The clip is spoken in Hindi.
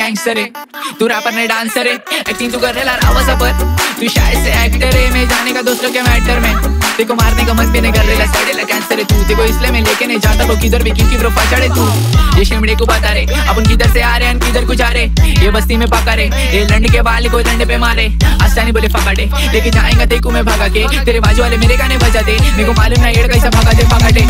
गैंगस्टर है। तू रैपर नहीं डांसर है। एक्टिंग तू कर रहे ला रावा सफ़र तू शायद से एक्टर है, मैं जाने का दोस्तों के मैटर में? देखो मारने का मन भी नहीं कर रहे ला साइड ला कैंसर है तू। देखो इसलिए मैं लेके नहीं जाता तो किधर भी क्योंकि ब्रो पछाड़े तू। ये शिमड़े को बता रहे अपन किधर से आ रहे हैं किधर कुछ आ रहे। ये बस्ती में पका रहे, ये लंड के बाल को लंड पे मारे। आसानी बोले फकाटे लेके जाएगा, देखू मैं भगा के। तेरे बाजू वाले मेरे गाने बजा दे, मेरे को मालूम ना एड़ कैसा भगा दे फकाटे